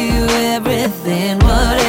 you everything, what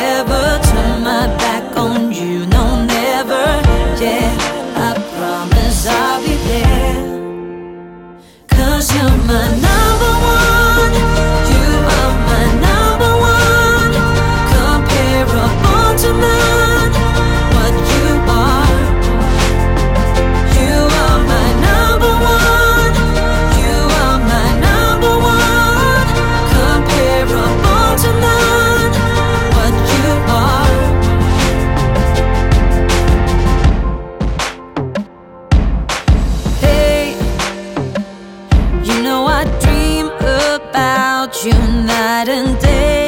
you night and day.